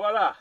Bora!